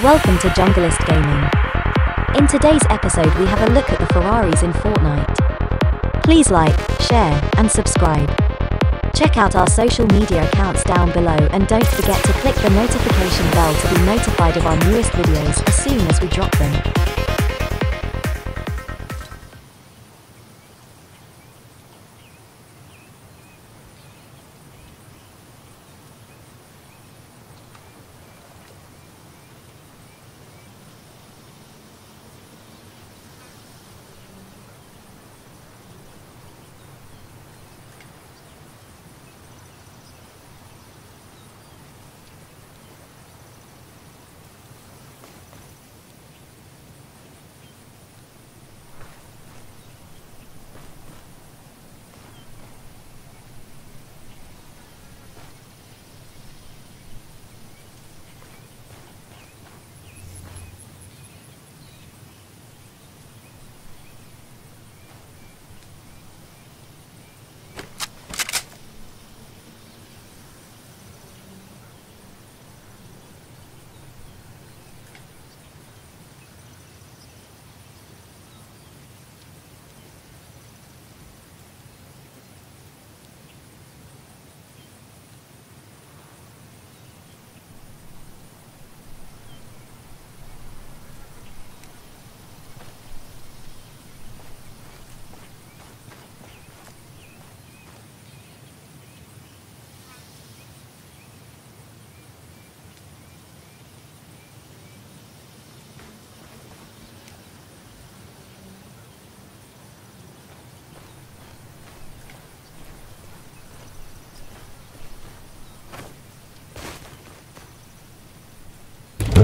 Welcome to Junglist Gaming. In today's episode, we have a look at the Ferraris in Fortnite. Please like, share, and subscribe. Check out our social media accounts down below and don't forget to click the notification bell to be notified of our newest videos as soon as we drop them.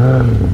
Um.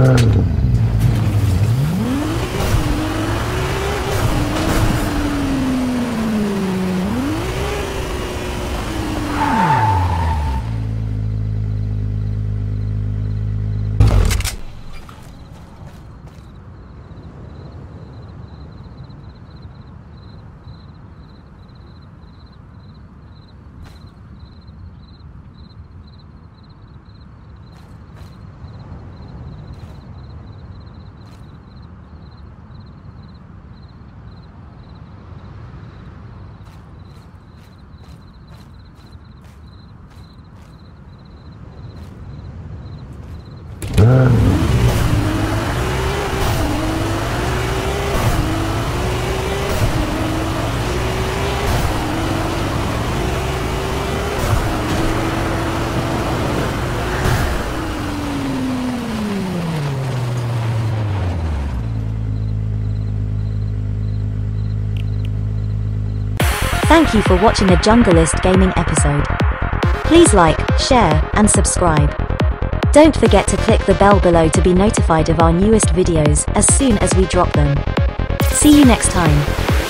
Um. Thank you for watching a Junglist Gaming episode. Please like, share, and subscribe. Don't forget to click the bell below to be notified of our newest videos as soon as we drop them. See you next time.